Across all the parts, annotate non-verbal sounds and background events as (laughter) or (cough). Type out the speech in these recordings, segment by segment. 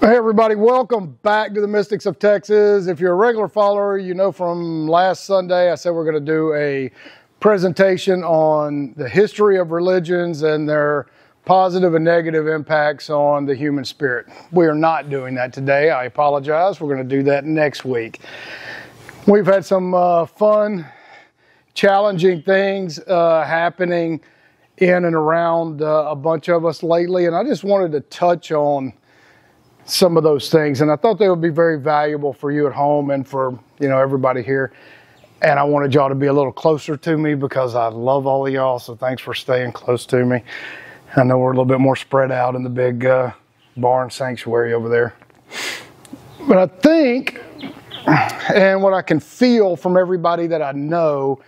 Hey, everybody, welcome back to the Mystics of Texas. If you're a regular follower, you know from last Sunday I said we're going to do a presentation on the history of religions and their positive and negative impacts on the human spirit. We are not doing that today. I apologize. We're going to do that next week. We've had some uh, fun, challenging things uh, happening in and around uh, a bunch of us lately, and I just wanted to touch on some of those things, and I thought they would be very valuable for you at home and for you know everybody here. And I wanted y'all to be a little closer to me because I love all of y'all. So thanks for staying close to me. I know we're a little bit more spread out in the big uh, barn sanctuary over there, but I think, and what I can feel from everybody that I know,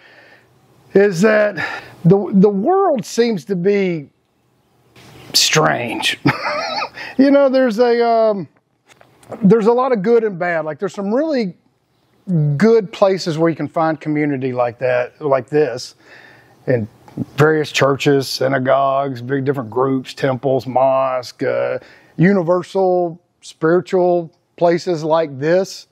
is that the the world seems to be strange. (laughs) you know, there's a um, there's a lot of good and bad. Like there's some really good places where you can find community like that, like this, in various churches, synagogues, big different groups, temples, mosques, uh, universal spiritual places like this.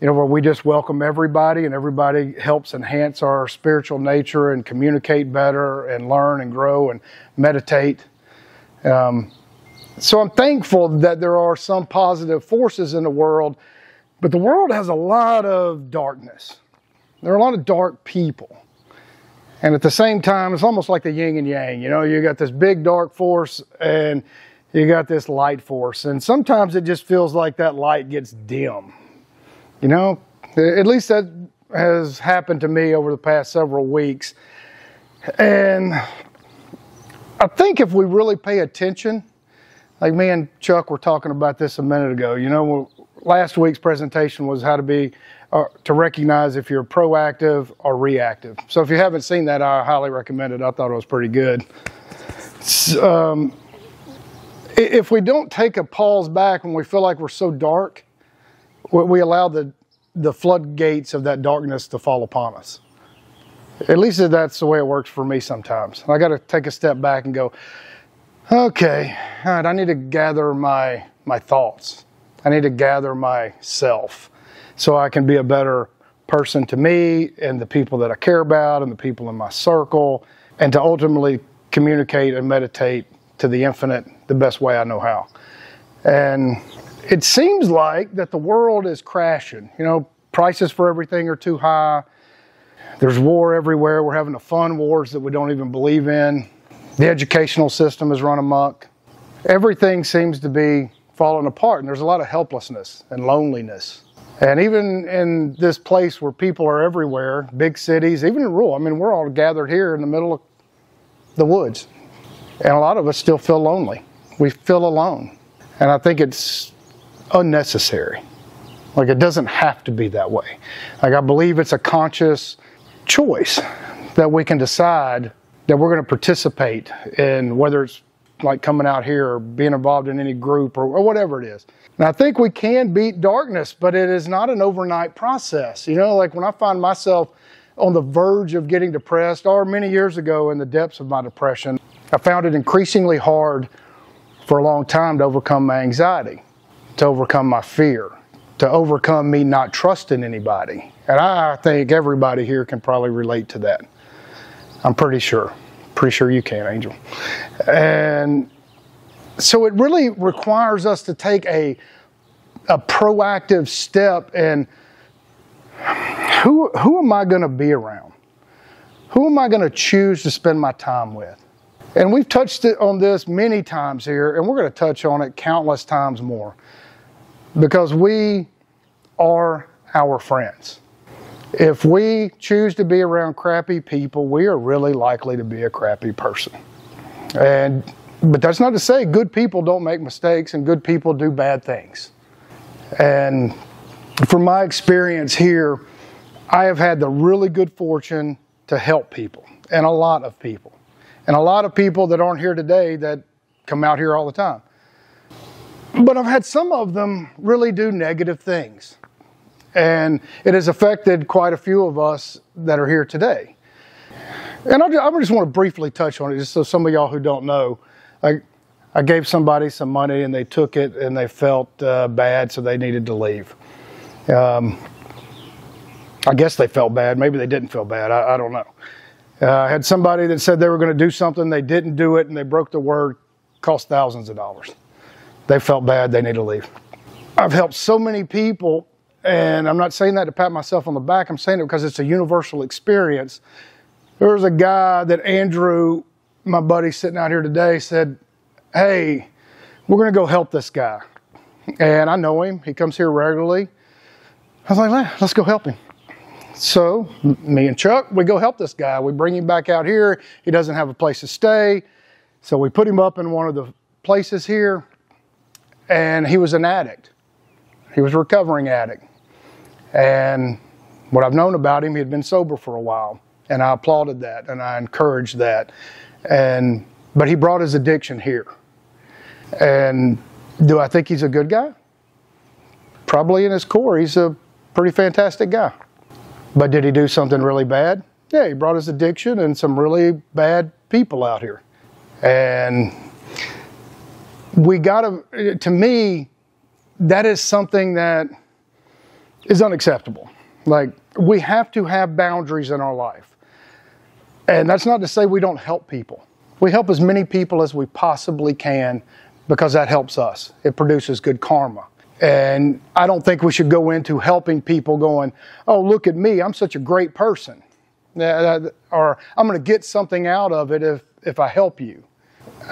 You know, where we just welcome everybody and everybody helps enhance our spiritual nature and communicate better and learn and grow and meditate. Um, so I'm thankful that there are some positive forces in the world, but the world has a lot of darkness. There are a lot of dark people. And at the same time, it's almost like the yin and yang. You know, you got this big dark force and you got this light force. And sometimes it just feels like that light gets dim. You know, at least that has happened to me over the past several weeks. And I think if we really pay attention, like me and Chuck were talking about this a minute ago. You know, last week's presentation was how to be uh, to recognize if you're proactive or reactive. So if you haven't seen that, I highly recommend it. I thought it was pretty good. Um, if we don't take a pause back when we feel like we're so dark, we allow the the floodgates of that darkness to fall upon us. At least that's the way it works for me sometimes. I got to take a step back and go, Okay, all right, I need to gather my, my thoughts. I need to gather myself so I can be a better person to me and the people that I care about and the people in my circle, and to ultimately communicate and meditate to the infinite the best way I know how. And it seems like that the world is crashing. You know, prices for everything are too high. There's war everywhere. We're having the fun wars that we don't even believe in. The educational system is run amok. Everything seems to be falling apart, and there's a lot of helplessness and loneliness. And even in this place where people are everywhere, big cities, even in rural, I mean, we're all gathered here in the middle of the woods. And a lot of us still feel lonely. We feel alone. And I think it's unnecessary. Like, it doesn't have to be that way. Like, I believe it's a conscious choice that we can decide that we're going to participate in whether it's like coming out here or being involved in any group or, or, whatever it is. And I think we can beat darkness, but it is not an overnight process. You know, like when I find myself on the verge of getting depressed, or many years ago in the depths of my depression, I found it increasingly hard for a long time to overcome my anxiety, to overcome my fear, to overcome me not trusting anybody. And I think everybody here can probably relate to that. I'm pretty sure. Pretty sure you can, Angel. And so it really requires us to take a, a proactive step and who, who am I going to be around? Who am I going to choose to spend my time with? And we've touched on this many times here, and we're going to touch on it countless times more because we are our friends. If we choose to be around crappy people, we are really likely to be a crappy person. And but that's not to say good people don't make mistakes and good people do bad things. And from my experience here, I have had the really good fortune to help people and a lot of people. And a lot of people that aren't here today that come out here all the time. But I've had some of them really do negative things. And it has affected quite a few of us that are here today. And I just, want to briefly touch on it just so some of y'all who don't know. Like, I gave somebody some money and they took it and they felt uh, bad, so they needed to leave. Um, I guess they felt bad. Maybe they didn't feel bad. I, I don't know. Uh, I had somebody that said they were going to do something, they didn't do it, and they broke the word, cost thousands of dollars. They felt bad, they need to leave. I've helped so many people, and I'm not saying that to pat myself on the back, I'm saying it because it's a universal experience. There was a guy that Andrew, my buddy sitting out here today, said, Hey, we're going to go help this guy. And I know him, he comes here regularly. I was like, let's go help him. So me and Chuck, we go help this guy. We bring him back out here. He doesn't have a place to stay. So we put him up in one of the places here and he was an addict. He was a recovering addict. And what I've known about him, he had been sober for a while. And I applauded that and I encouraged that. And but he brought his addiction here. And do I think he's a good guy? Probably in his core, he's a pretty fantastic guy. But did he do something really bad? Yeah, he brought his addiction and some really bad people out here. And we got to, to me, that is something that is unacceptable. Like, we have to have boundaries in our life. And that's not to say we don't help people. We help as many people as we possibly can because that helps us. It produces good karma. And I don't think we should go into helping people going, oh, look at me, I'm such a great person. Or I'm going to get something out of it if, if I help you.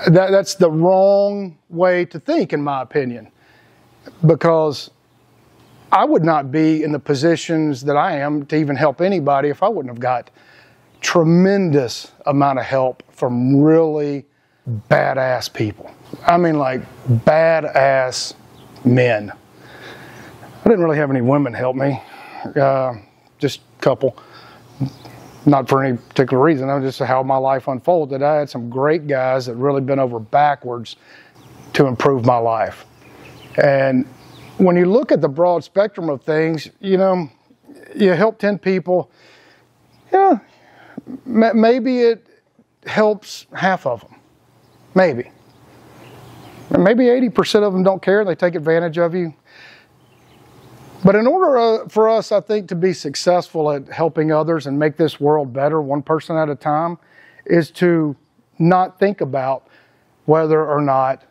That, that's the wrong way to think, in my opinion, because I would not be in the positions that I am to even help anybody if I wouldn't have got tremendous amount of help from really badass people. I mean, like badass men. I didn't really have any women help me, uh, just a couple. Not for any particular reason, I'm just how my life unfolded. I had some great guys that really bent over backwards to improve my life. And when you look at the broad spectrum of things, you know, you help 10 people, yeah, maybe it helps half of them. Maybe. Maybe 80% of them don't care, they take advantage of you. But in order uh, for us, I think, to be successful at helping others and make this world better, one person at a time, is to not think about whether or not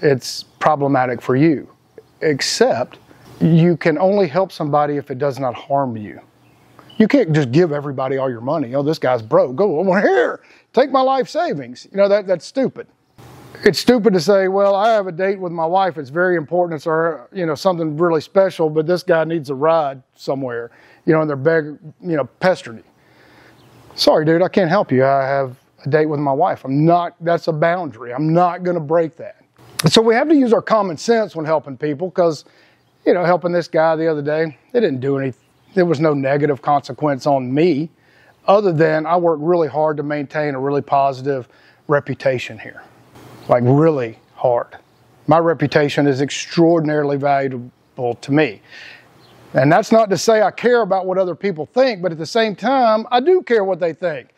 it's problematic for you, except you can only help somebody if it does not harm you. You can't just give everybody all your money. Oh, this guy's broke. Go over here, take my life savings. You know, that, that's stupid it's stupid to say, well, I have a date with my wife. It's very important. It's our, you know, something really special, but this guy needs a ride somewhere, you know, and they're begging, you know, pestering you. Sorry, dude, I can't help you. I have a date with my wife. I'm not, that's a boundary. I'm not going to break that. So we have to use our common sense when helping people because, you know, helping this guy the other day, it didn't do anything. There was no negative consequence on me other than I worked really hard to maintain a really positive reputation here like really hard. My reputation is extraordinarily valuable to me. And that's not to say I care about what other people think, but at the same time, I do care what they think.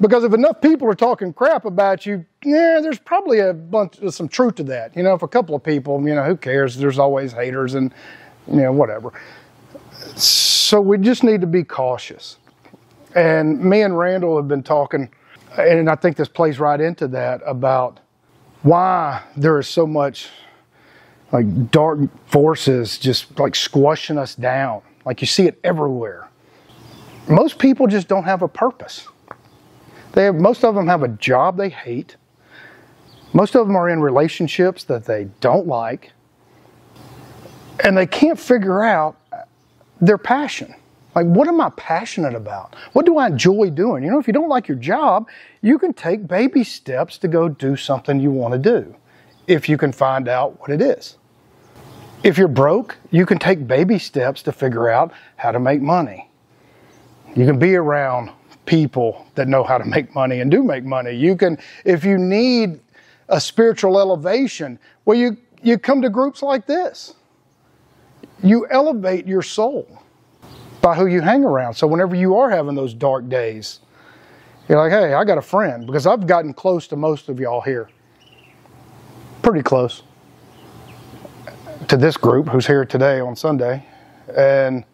Because if enough people are talking crap about you, yeah, there's probably a bunch of some truth to that. You know, if a couple of people, you know, who cares? There's always haters and, you know, whatever. So we just need to be cautious. And me and Randall have been talking, and I think this plays right into that about why there is so much like dark forces just like squashing us down. Like you see it everywhere. Most people just don't have a purpose. They have, most of them have a job they hate. Most of them are in relationships that they don't like. And they can't figure out their passion. Like, what am I passionate about? What do I enjoy doing? You know, if you don't like your job, you can take baby steps to go do something you want to do if you can find out what it is. If you're broke, you can take baby steps to figure out how to make money. You can be around people that know how to make money and do make money. You can, if you need a spiritual elevation, well, you, you come to groups like this. You elevate your soul by who you hang around. So whenever you are having those dark days, you're like, hey, I got a friend because I've gotten close to most of y'all here. pretty close to this group who's here today on Sunday. And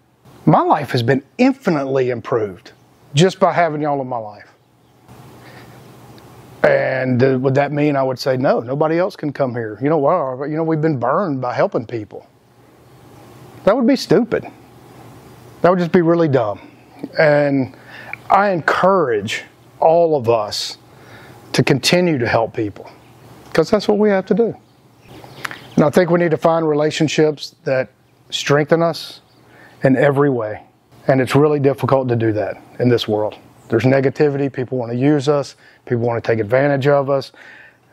my life has been infinitely improved just by having y'all in my life. And would that mean I would say no? Nobody else can come here. You know what? You know we've been burned by helping people. That would be stupid. That would just be really dumb. And I encourage all of us to continue to help people because that's what we have to do. And I think we need to find relationships that strengthen us in every way. And it's really difficult to do that in this world. There's negativity. People want to use us. People want to take advantage of us.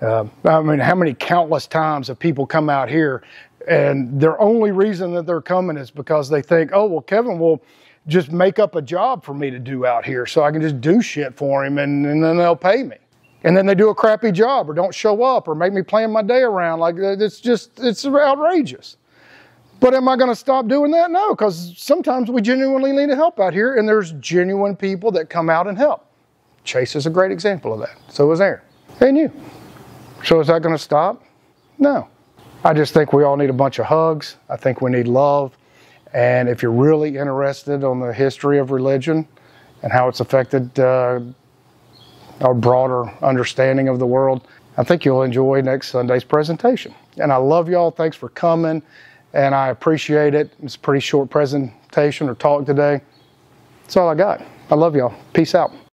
Uh, I mean, how many countless times have people come out here and their only reason that they're coming is because they think, oh, well, Kevin will just make up a job for me to do out here so I can just do shit for him and, and then they'll pay me. And then they do a crappy job or don't show up or make me plan my day around. Like, uh, it's just, it's outrageous. But am I going to stop doing that? No, because sometimes we genuinely need help out here, and there's genuine people that come out and help. Chase is a great example of that. So is Aaron. And you. So is that going to stop? No. I just think we all need a bunch of hugs. I think we need love. And if you're really interested on the history of religion and how it's affected uh, our broader understanding of the world, I think you'll enjoy next Sunday's presentation. And I love y'all. Thanks for coming and I appreciate it. It's a pretty short presentation or talk today. That's all I got. I love y'all. Peace out.